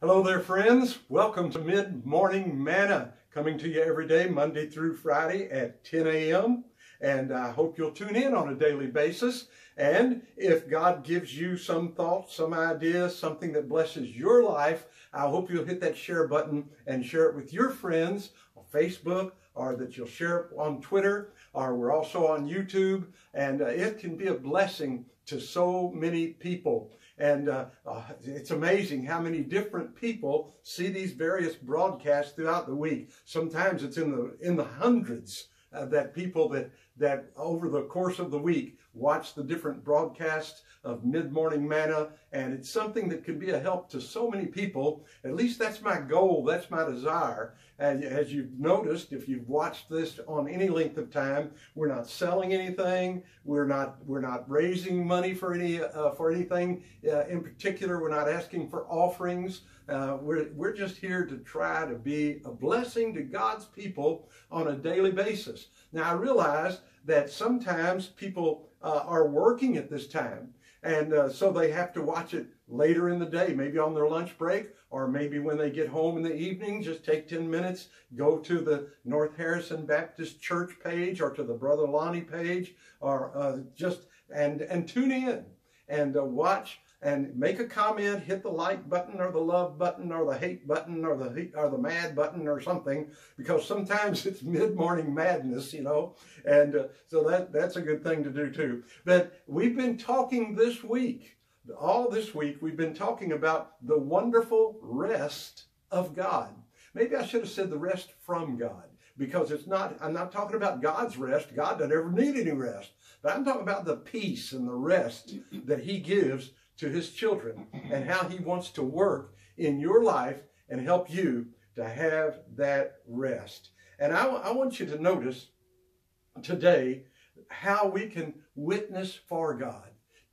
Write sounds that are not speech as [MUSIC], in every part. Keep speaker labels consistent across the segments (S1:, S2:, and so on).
S1: Hello there, friends. Welcome to Mid Morning Manna, coming to you every day, Monday through Friday at 10 a.m. And I hope you'll tune in on a daily basis. And if God gives you some thoughts, some ideas, something that blesses your life, I hope you'll hit that share button and share it with your friends on Facebook or that you'll share it on Twitter we're also on YouTube. And uh, it can be a blessing to so many people. And uh, uh, it's amazing how many different people see these various broadcasts throughout the week. Sometimes it's in the in the hundreds uh, that people that that over the course of the week watch the different broadcasts of mid-morning manna and it's something that can be a help to so many people. At least that's my goal that's my desire. And as you've noticed if you've watched this on any length of time we're not selling anything we're not we're not raising money for any uh, for anything uh, in particular we're not asking for offerings. Uh, we're, we're just here to try to be a blessing to God's people on a daily basis. Now, I realize that sometimes people uh, are working at this time, and uh, so they have to watch it later in the day, maybe on their lunch break, or maybe when they get home in the evening, just take 10 minutes, go to the North Harrison Baptist Church page or to the Brother Lonnie page, or uh, just and and tune in and uh, watch and make a comment, hit the like button or the love button or the hate button or the or the mad button or something because sometimes it's mid-morning madness, you know. And uh, so that that's a good thing to do too. But we've been talking this week, all this week we've been talking about the wonderful rest of God. Maybe I should have said the rest from God because it's not I'm not talking about God's rest. God doesn't ever need any rest. But I'm talking about the peace and the rest that he gives to his children and how he wants to work in your life and help you to have that rest. And I, I want you to notice today how we can witness for God.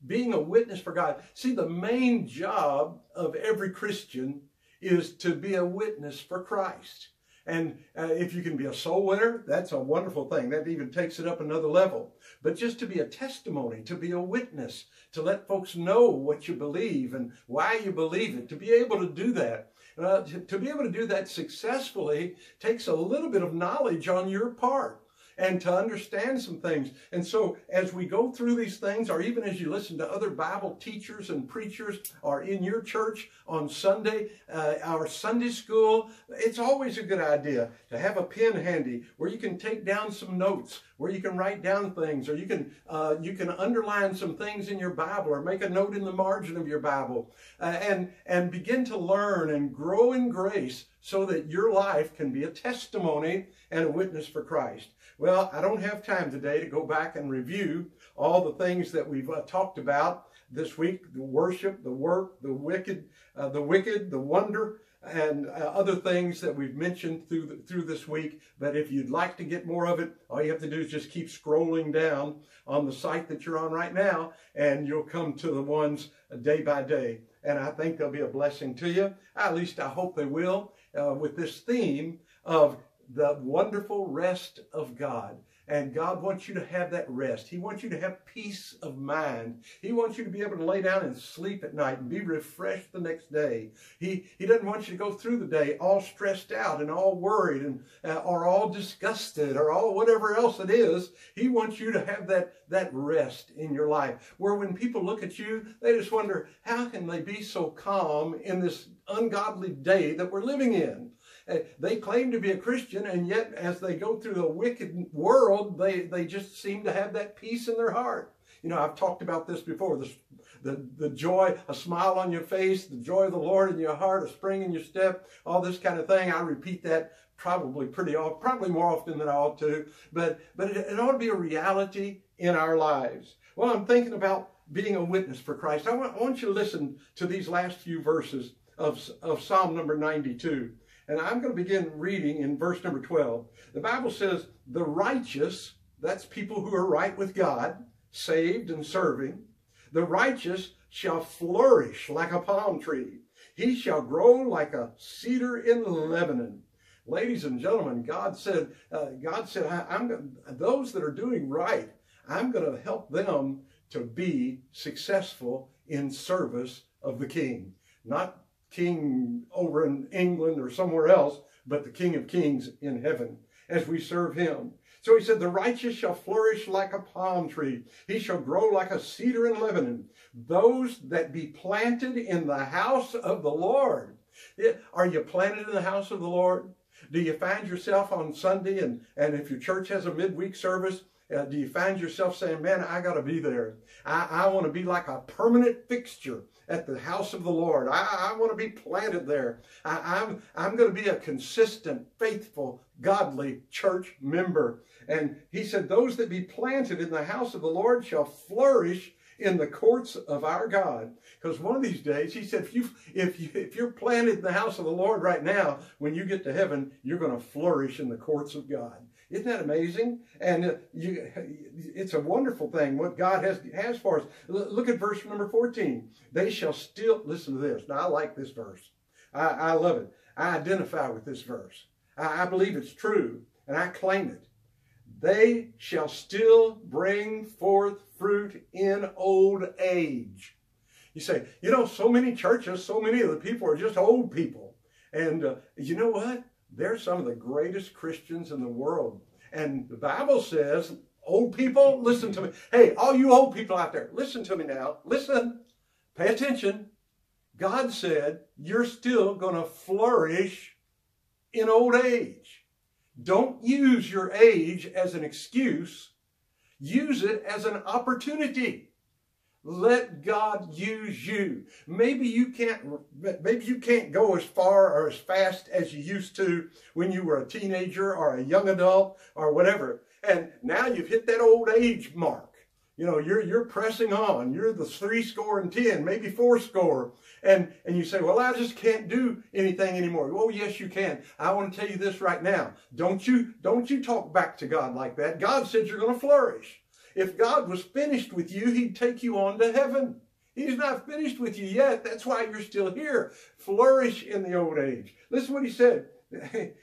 S1: Being a witness for God. See, the main job of every Christian is to be a witness for Christ. And uh, if you can be a soul winner, that's a wonderful thing. That even takes it up another level. But just to be a testimony, to be a witness, to let folks know what you believe and why you believe it, to be able to do that. Uh, to, to be able to do that successfully takes a little bit of knowledge on your part and to understand some things. And so as we go through these things, or even as you listen to other Bible teachers and preachers, or in your church on Sunday, uh, our Sunday school, it's always a good idea to have a pen handy where you can take down some notes, where you can write down things, or you can uh, you can underline some things in your Bible, or make a note in the margin of your Bible, uh, and and begin to learn and grow in grace so that your life can be a testimony and a witness for Christ. Well, I don't have time today to go back and review all the things that we've uh, talked about this week, the worship, the work, the wicked, uh, the wicked, the wonder, and uh, other things that we've mentioned through the, through this week. But if you'd like to get more of it, all you have to do is just keep scrolling down on the site that you're on right now, and you'll come to the ones day by day. And I think they'll be a blessing to you. At least I hope they will, uh, with this theme of the wonderful rest of God. And God wants you to have that rest. He wants you to have peace of mind. He wants you to be able to lay down and sleep at night and be refreshed the next day. He, he doesn't want you to go through the day all stressed out and all worried and uh, or all disgusted or all whatever else it is. He wants you to have that, that rest in your life where when people look at you, they just wonder, how can they be so calm in this ungodly day that we're living in? Uh, they claim to be a Christian, and yet as they go through the wicked world, they, they just seem to have that peace in their heart. You know, I've talked about this before. The, the, the joy, a smile on your face, the joy of the Lord in your heart, a spring in your step, all this kind of thing. I repeat that probably pretty often, probably more often than I ought to. But, but it, it ought to be a reality in our lives. Well, I'm thinking about being a witness for Christ. I want, I want you to listen to these last few verses of, of Psalm number 92. And I'm going to begin reading in verse number 12. The Bible says, the righteous, that's people who are right with God, saved and serving, the righteous shall flourish like a palm tree. He shall grow like a cedar in Lebanon. Ladies and gentlemen, God said, uh, God said, I, am those that are doing right, I'm going to help them to be successful in service of the King. Not king over in England or somewhere else, but the King of Kings in heaven as we serve him. So he said, The righteous shall flourish like a palm tree. He shall grow like a cedar in Lebanon. Those that be planted in the house of the Lord. Are you planted in the house of the Lord? Do you find yourself on Sunday and, and if your church has a midweek service, uh, do you find yourself saying, man, I got to be there. I, I want to be like a permanent fixture at the house of the Lord. I, I want to be planted there. I, I'm, I'm going to be a consistent, faithful, godly church member. And he said, those that be planted in the house of the Lord shall flourish in the courts of our God. Because one of these days, he said, if, you, if, you, if you're planted in the house of the Lord right now, when you get to heaven, you're going to flourish in the courts of God. Isn't that amazing? And uh, you, it's a wonderful thing what God has, has for us. Look at verse number 14. They shall still, listen to this. Now, I like this verse. I, I love it. I identify with this verse. I, I believe it's true, and I claim it. They shall still bring forth fruit in old age. You say, you know, so many churches, so many of the people are just old people. And uh, you know what? They're some of the greatest Christians in the world. And the Bible says, old people, listen to me. Hey, all you old people out there, listen to me now. Listen. Pay attention. God said, you're still going to flourish in old age. Don't use your age as an excuse. Use it as an opportunity. Let God use you. Maybe you can't maybe you can't go as far or as fast as you used to when you were a teenager or a young adult or whatever. And now you've hit that old age mark. You know, you're you're pressing on. You're the three score and ten, maybe four score. And and you say, Well, I just can't do anything anymore. Oh, yes, you can. I want to tell you this right now. Don't you don't you talk back to God like that. God said you're going to flourish. If God was finished with you, he'd take you on to heaven. He's not finished with you yet. That's why you're still here. Flourish in the old age. Listen what he said. [LAUGHS]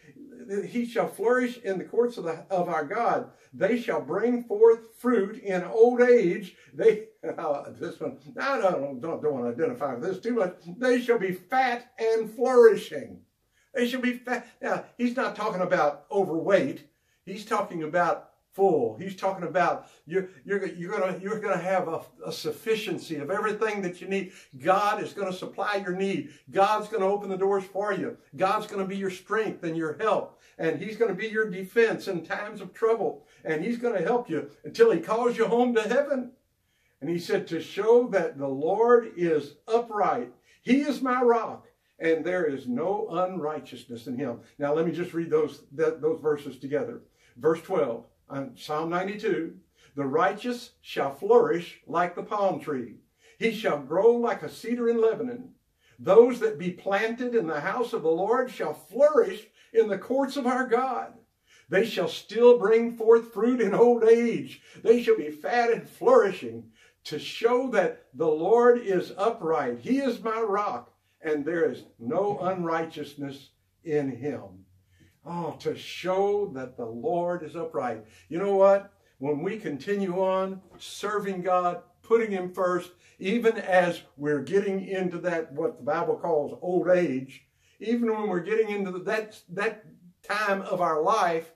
S1: he shall flourish in the courts of, the, of our God. They shall bring forth fruit in old age. They, [LAUGHS] uh, this one, I don't, don't, don't want to identify with this too much. They shall be fat and flourishing. They shall be fat. Now, he's not talking about overweight. He's talking about full. He's talking about you're, you're, you're going you're gonna have a, a, sufficiency of everything that you need. God is going to supply your need. God's going to open the doors for you. God's going to be your strength and your help. And He's going to be your defense in times of trouble. And He's going to help you until He calls you home to heaven. And He said, to show that the Lord is upright. He is my rock and there is no unrighteousness in him. Now let me just read those, those verses together. Verse 12 on Psalm 92, the righteous shall flourish like the palm tree. He shall grow like a cedar in Lebanon. Those that be planted in the house of the Lord shall flourish in the courts of our God. They shall still bring forth fruit in old age. They shall be fat and flourishing to show that the Lord is upright. He is my rock, and there is no unrighteousness in him. Oh, to show that the Lord is upright. You know what? When we continue on serving God, putting Him first, even as we're getting into that, what the Bible calls old age, even when we're getting into that, that time of our life,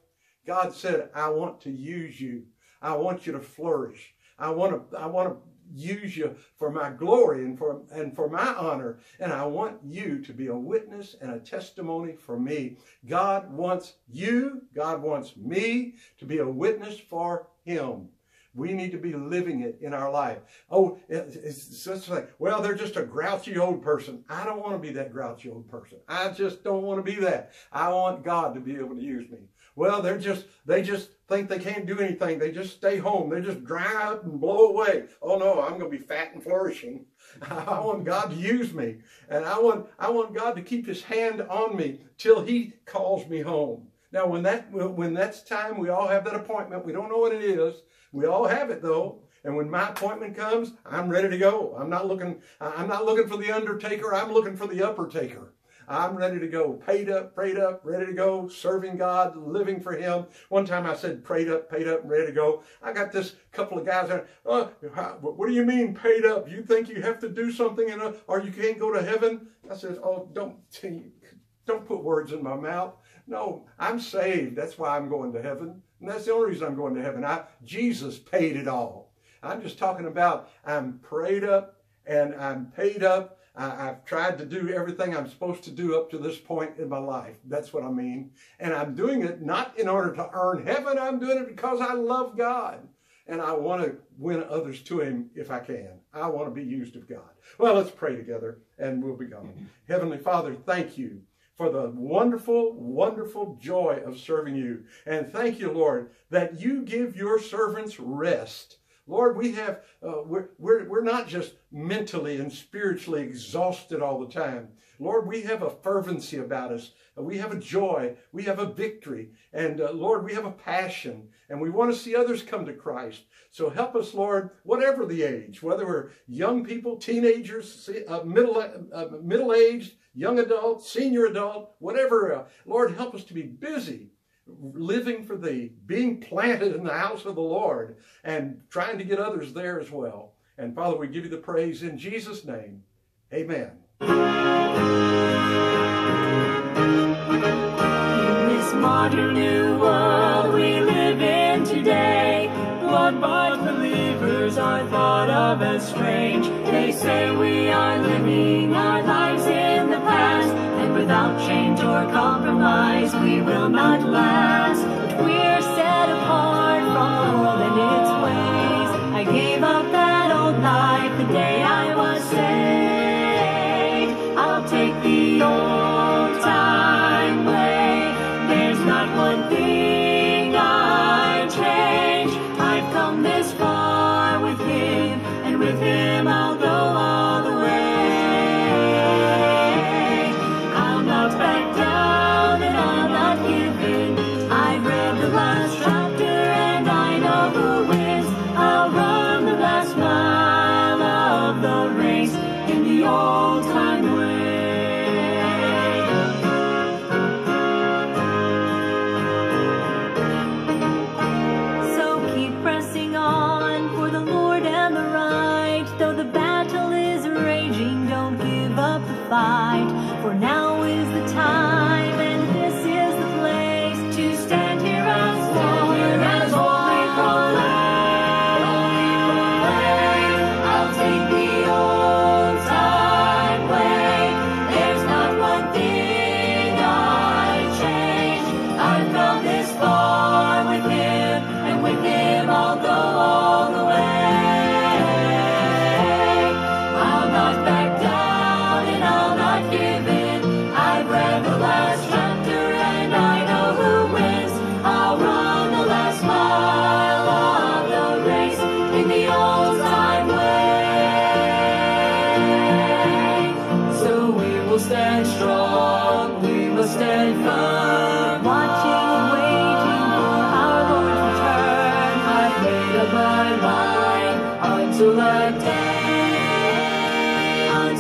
S1: God said, I want to use you. I want you to flourish. I want to, I want to use you for my glory and for, and for my honor. And I want you to be a witness and a testimony for me. God wants you, God wants me to be a witness for him. We need to be living it in our life. Oh, it's just like, well, they're just a grouchy old person. I don't want to be that grouchy old person. I just don't want to be that. I want God to be able to use me. Well, they're just, they just think they can't do anything. They just stay home. They just dry up and blow away. Oh no, I'm going to be fat and flourishing. [LAUGHS] I want God to use me. And I want, I want God to keep his hand on me till he calls me home. Now, when that, when that's time, we all have that appointment. We don't know what it is. We all have it though. And when my appointment comes, I'm ready to go. I'm not looking, I'm not looking for the undertaker. I'm looking for the upper taker. I'm ready to go. Paid up, prayed up, ready to go, serving God, living for Him. One time I said prayed up, paid up, ready to go. I got this couple of guys there. Oh, what do you mean paid up? You think you have to do something in a, uh, or you can't go to heaven? I said, oh, don't, don't put words in my mouth. No, I'm saved. That's why I'm going to heaven. And that's the only reason I'm going to heaven. I, Jesus paid it all. I'm just talking about I'm prayed up and I'm paid up. I, have tried to do everything I'm supposed to do up to this point in my life. That's what I mean. And I'm doing it not in order to earn heaven. I'm doing it because I love God. And I want to win others to Him if I can. I want to be used of God. Well, let's pray together and we'll be going. Mm-hmm. Heavenly Father, thank you for the wonderful, wonderful joy of serving you. And thank you, Lord, that you give your servants rest. Lord, we have, uh, we're, we're, we're not just mentally and spiritually exhausted all the time. Lord, we have a fervency about us. We have a joy. We have a victory. And uh, Lord, we have a passion. And we want to see others come to Christ. So help us, Lord, whatever the age, whether we're young people, teenagers, uh, middle, uh, middle-aged, young adult, senior adult, whatever. Uh, Lord, help us to be busy living for thee, being planted in the house of the Lord, and trying to get others there as well. And Father, we give you the praise in Jesus' name. Amen.
S2: In this modern new world we live in today, by believers are thought of as strange. They say we are living our past, without change or compromise we will not last. But we're set apart from the world and its I've